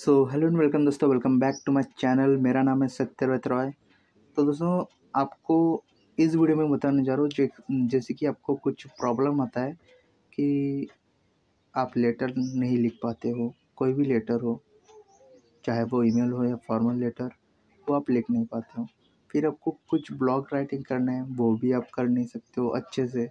So hello and welcome दोस्तों welcome back to my channel मेरा नाम है सत्यव्रत रॉय। तो दोस्तों, आपको इस वीडियो में बताने जा रहा हूँ जैसे कि आपको कुछ प्रॉब्लम आता है कि आप लेटर नहीं लिख पाते हो, कोई भी लेटर हो, चाहे वो ईमेल हो या फॉर्मल लेटर वो आप लिख नहीं पाते हो। फिर आपको कुछ ब्लॉग राइटिंग करना है, वो भी आप कर नहीं सकते हो अच्छे से।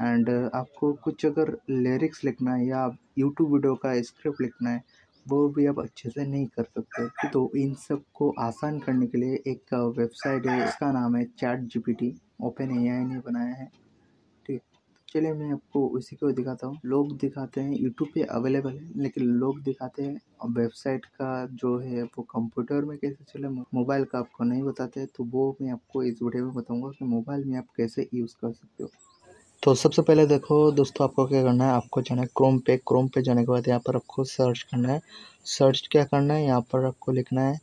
एंड आपको कुछ अगर लिरिक्स लिखना है या यूट्यूब वीडियो का स्क्रिप्ट लिखना है वो भी आप अच्छे से नहीं कर सकते तो इन सबको आसान करने के लिए एक वेबसाइट है, इसका नाम है chat GPT. Open A I ने बनाया है। ठीक तो चलिए मैं आपको उसी को दिखाता हूँ। लोग दिखाते हैं, यूट्यूब पे अवेलेबल है, लेकिन लोग दिखाते हैं। वेबसाइट का जो है, वो कंप्यूटर में कैसे चले मोबाइल का आपको नहीं बताते तो वो मैं आपको इस वीडियो में बताऊँगा कि मोबाइल में आप कैसे यूज़ कर सकते हो। तो सबसे पहले देखो दोस्तों आपको क्या करना है, आपको जाना है क्रोम पे। क्रोम पे जाने के बाद यहाँ पर आपको सर्च करना है। सर्च क्या करना है, यहाँ पर आपको लिखना है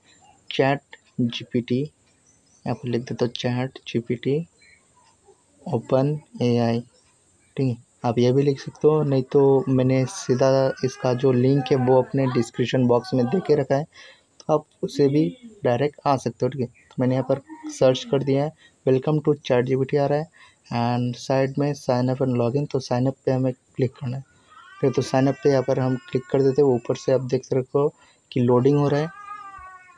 चैट जीपीटी यहाँ पर लिख देते हो चैट जीपीटी ओपन एआई ठीक है, आप ये भी लिख सकते हो, नहीं तो मैंने सीधा इसका जो लिंक है वो अपने डिस्क्रिप्शन बॉक्स में दे के रखा है तो आप उसे भी डायरेक्ट आ सकते हो। ठीक है तो मैंने यहाँ पर सर्च कर दिया है। वेलकम टू चैट जीपीटी आ रहा है। एंड साइड में साइन अप एंड लॉगिन तो साइन अप पे हमें क्लिक करना है। फिर तो साइन अप पे यहाँ पर हम क्लिक कर देते हैं। ऊपर से आप देख सकते हो कि लोडिंग हो रहा है।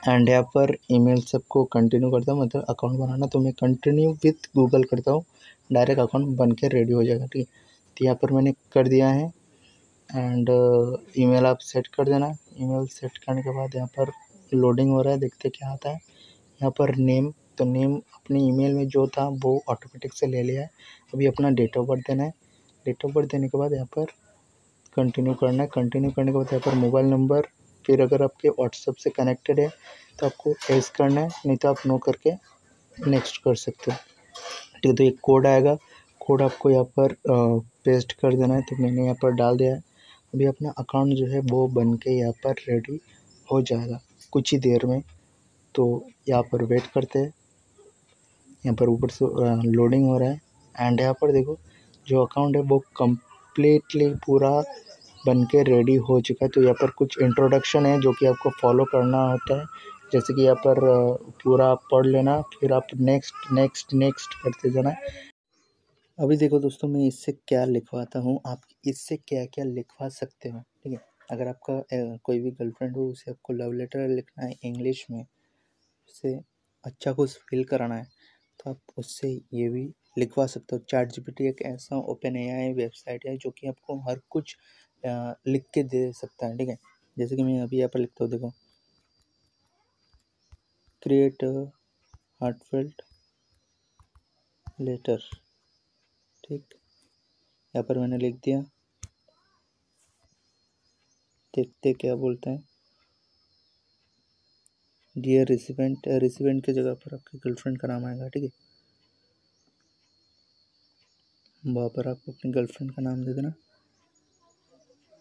एंड यहाँ पर ईमेल सबको कंटिन्यू करता हूँ मतलब अकाउंट बनाना। तो मैं कंटिन्यू विथ गूगल करता हूँ। डायरेक्ट अकाउंट बन के रेडी हो जाएगा ठीक है? तो यहाँ पर मैंने कर दिया है। एंड ईमेल uh, आप सेट कर देना। ईमेल सेट करने के बाद यहाँ पर लोडिंग हो रहा है। देखते क्या आता है। यहाँ पर नेम तो नेम अपने ईमेल में जो था, वो ऑटोमेटिक से ले लिया है। अभी अपना डेट ऑफ़ बर्थ देना है। डेट ऑफ़ बर्थ देने के बाद यहाँ पर कंटिन्यू करना है। कंटिन्यू करने के बाद यहाँ पर मोबाइल नंबर फिर अगर आपके व्हाट्सअप से कनेक्टेड है तो आपको एस करना है, नहीं तो आप नो करके नेक्स्ट कर सकते हो। ठीक है तो एक कोड आएगा। कोड आपको यहाँ पर पेस्ट कर देना है। तो मैंने यहाँ पर डाल दिया है। अभी अपना अकाउंट जो है, वो बन के यहाँ पर रेडी हो जाएगा कुछ ही देर में। तो यहाँ पर वेट करते हैं। यहाँ पर ऊपर से लोडिंग हो रहा है। एंड यहाँ पर देखो, जो अकाउंट है वो कम्प्लीटली पूरा बन के रेडी हो चुका है। तो यहाँ पर कुछ इंट्रोडक्शन है जो कि आपको फॉलो करना होता है। जैसे कि यहाँ पर पूरा पढ़ लेना, फिर आप नेक्स्ट नेक्स्ट नेक्स्ट करते जाना। अभी देखो दोस्तों, मैं इससे क्या लिखवाता हूँ। आप इससे क्या क्या लिखवा सकते हो, ठीक है? अगर आपका कोई भी गर्लफ्रेंड हो, उसे आपको लव लेटर लिखना है इंग्लिश में, उसे अच्छा कुछ फील कराना है तो आप उससे ये भी लिखवा सकते हो। चैट जीपीटी एक ऐसा ओपन ए वेबसाइट है जो कि आपको हर कुछ लिख के दे सकता है, ठीक है? जैसे कि मैं अभी यहाँ पर लिखता हूँ, देखो। क्रिएट हार्टफेल्ट लेटर ठीक? यहाँ पर मैंने लिख दिया। देखते क्या बोलते हैं। डियर रिसिपेंट रिसिपेंट की जगह पर आपकी गर्लफ्रेंड का नाम आएगा, ठीक है? वहाँ पर आपको अपनी गर्लफ्रेंड का नाम दे देना।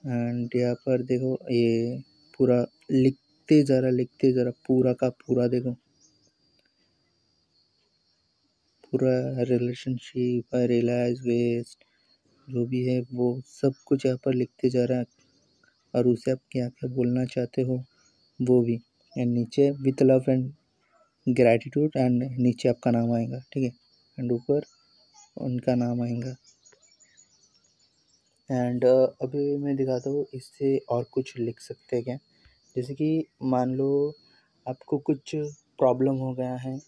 एंड यहाँ पर देखो, ये पूरा लिखते ज़रा लिखते ज़रा पूरा का पूरा देखो। पूरा रिलेशनशिप रियलाइज़ वेस्ट जो भी है, वो सब कुछ यहाँ पर लिखते जा रहा है। और उसे आप क्या क्या बोलना चाहते हो, वो भी। एंड नीचे with love and gratitude and नीचे आपका नाम आएगा ठीक है? एंड ऊपर उनका नाम आएगा। एंड uh, अभी मैं दिखाता हूँ इससे और कुछ लिख सकते हैं क्या? जैसे कि मान लो आपको कुछ प्रॉब्लम हो गया है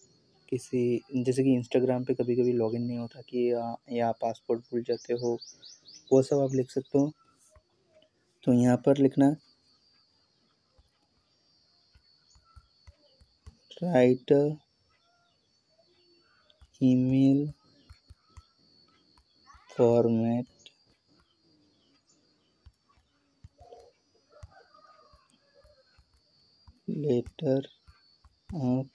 किसी जैसे कि इंस्टाग्राम पे कभी कभी लॉगिन नहीं होता कि या, या पासपोर्ट भूल जाते हो वो सब आप लिख सकते हो। तो यहाँ पर लिखना writer email format letter of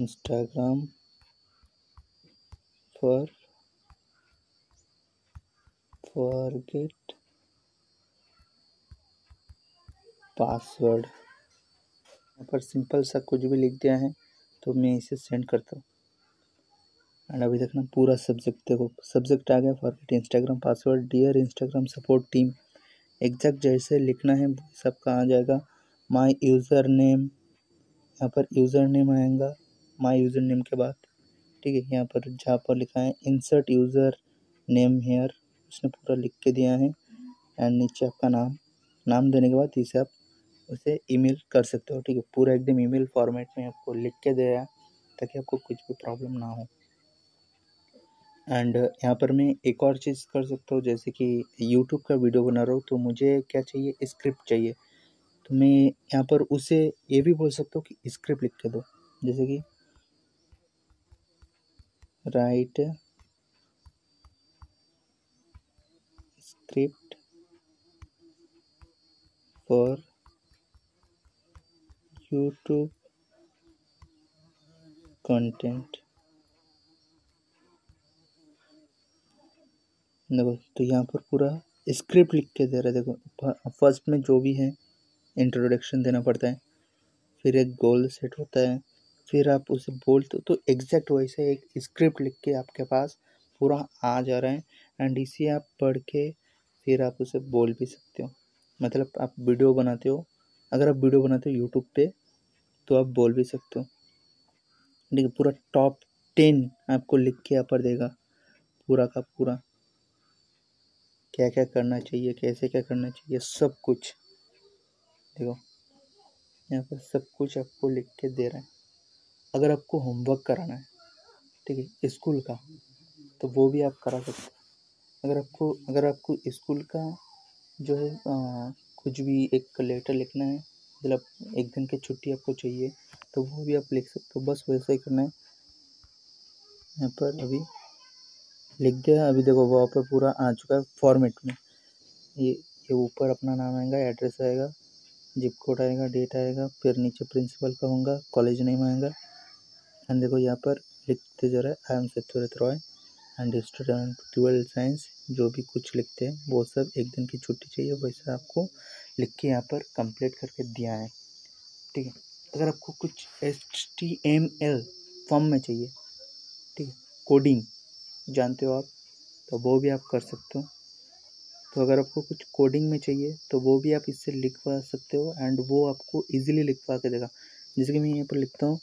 Instagram for forget password यहाँ पर सिंपल सा कुछ भी लिख दिया है तो मैं इसे सेंड करता हूँ। एंड अभी देखना पूरा सब्जेक्ट, देखो, सब्जेक्ट आ गया, forget Instagram password, dear Instagram support team. Exact जैसे लिखना है सबका आ जाएगा। माई यूज़र नेम, यहाँ पर यूज़र नेम आएगा माई यूज़र नेम के बाद। ठीक है, यहाँ पर जहाँ पर लिखा है इंसर्ट यूज़र नेम हेयर उसने पूरा लिख के दिया है। एंड नीचे आपका नाम नाम देने के बाद इसे आप उसे ईमेल कर सकते हो, ठीक है? पूरा एकदम ईमेल फॉर्मेट में आपको लिख के दे रहा है, ताकि आपको कुछ भी प्रॉब्लम ना हो। एंड यहाँ पर मैं एक और चीज़ कर सकता हूँ, जैसे कि यूट्यूब का वीडियो बना रहा हूँ तो मुझे क्या चाहिए? स्क्रिप्ट चाहिए। तो मैं यहाँ पर उसे ये भी बोल सकता हूँ कि स्क्रिप्ट लिख के दो, जैसे कि write script for YouTube content देखो तो यहाँ पर पूरा स्क्रिप्ट लिख के दे रहा है। देखो फ़र्स्ट में जो भी है इंट्रोडक्शन देना पड़ता है। फिर एक गोल सेट होता है। फिर आप उसे बोलते हो तो एग्जैक्ट वैसे एक स्क्रिप्ट लिख के आपके पास पूरा आ जा रहा है। एंड इसे आप पढ़ के फिर आप उसे बोल भी सकते हो। मतलब आप वीडियो बनाते हो। अगर आप वीडियो बनाते हो यूट्यूब पे तो आप बोल भी सकते हो। ठीक है पूरा टॉप टेन आपको लिख के यहाँ पर देगा। पूरा का पूरा। क्या क्या करना चाहिए कैसे क्या करना चाहिए सब कुछ। देखो यहाँ पर सब कुछ आपको लिख के दे रहा है। अगर आपको होमवर्क कराना है ठीक है स्कूल का तो वो भी आप करा सकते हो। अगर आपको अगर आपको स्कूल का जो है आ, कुछ भी एक लेटर लिखना है मतलब एक दिन की छुट्टी आपको चाहिए तो वो भी आप लिख सकते हो। बस वैसा ही करना है। यहाँ पर अभी लिख दिया अभी देखो, वहाँ पर पूरा आ चुका है फॉर्मेट में। ये ये ऊपर अपना नाम आएगा एड्रेस आएगा जिप कोड आएगा डेट आएगा, फिर नीचे प्रिंसिपल का होगा कॉलेज नेम आएगा। एंड देखो यहाँ पर लिखते जा रहा है I am Satyavrat Roy and student twelve science जो भी कुछ लिखते हैं, वो सब एक दिन की छुट्टी चाहिए, वैसे आपको लिख के यहाँ पर कंप्लीट करके दिया है। ठीक है? अगर आपको कुछ H T M L form में चाहिए, ठीक है? कोडिंग जानते हो आप तो वो भी आप कर सकते हो। तो अगर आपको कुछ कोडिंग में चाहिए तो वो भी आप इससे लिखवा सकते हो एंड वो आपको इजीली लिखवा के देगा। जैसे कि मैं यहाँ पर लिखता हूँ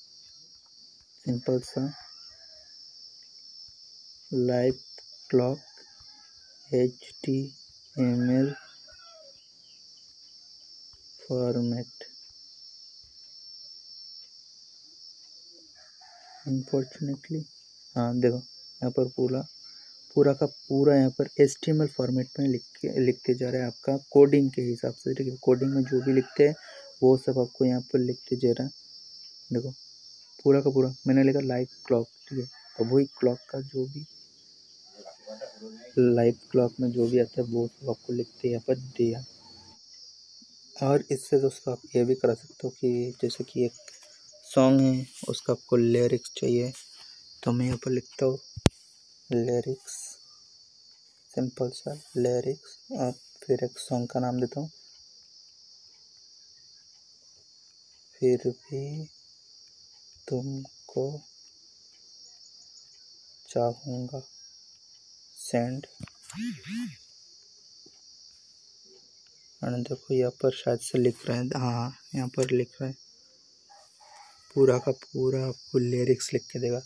सिंपल सा live clock H T M L format unfortunately हाँ देखो, यहाँ पर पूरा पूरा का पूरा यहाँ पर S T M L format में लिख के, लिखते जा रहा है आपका कोडिंग के हिसाब से, ठीक है? कोडिंग में जो भी लिखते हैं, वो सब आपको यहाँ पर लिखते जा रहा है। देखो, पूरा का पूरा, मैंने लिखा लाइव क्लॉक ठीक है? तो वही क्लॉक का जो भी लाइव क्लॉक में जो भी आता है, वो सब आपको लिखते यहाँ पर दिया। और इससे दोस्तों आप ये भी करा सकते हो कि जैसे कि एक सॉन्ग है, उसका आपको लिरिक्स चाहिए तो मैं यहाँ पर लिखता हूँ लिरिक्स सिंपल सा लिरिक्स और फिर एक सॉन्ग का नाम देता हूँ, फिर भी तुमको चाहूँगा सेंड एंड देखो, यहाँ पर शायद से लिख रहे हैं। हाँ यहाँ पर लिख रहे हैं। पूरा का पूरा आपको लिरिक्स लिख के देगा।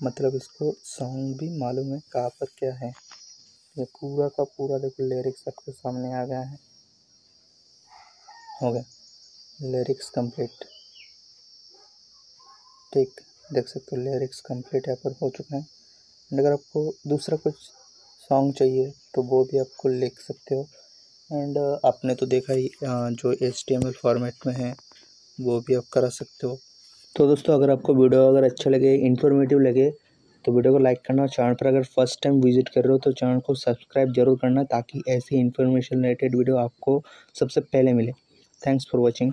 मतलब इसको सॉन्ग भी मालूम है कहाँ पर क्या है। ये पूरा का पूरा देखो लिरिक्स आपके सामने आ गया है। हो गया। लिरिक्स कंप्लीट ठीक, देख सकते हो लिरिक्स कंप्लीट यहाँ पर हो चुका है। अगर आपको दूसरा कुछ सॉन्ग चाहिए तो वो भी आपको लिख सकते हो। एंड uh, आपने तो देखा ही uh, जो H T M L format में है वो भी आप करा सकते हो। तो दोस्तों अगर आपको वीडियो अगर अच्छा लगे इन्फॉर्मेटिव लगे तो वीडियो को लाइक करना चैनल पर अगर फ़र्स्ट टाइम विज़िट कर रहे हो तो चैनल को सब्सक्राइब ज़रूर करना ताकि ऐसी इन्फॉर्मेशन रिलेटेड वीडियो आपको सबसे पहले मिले। Thanks for watching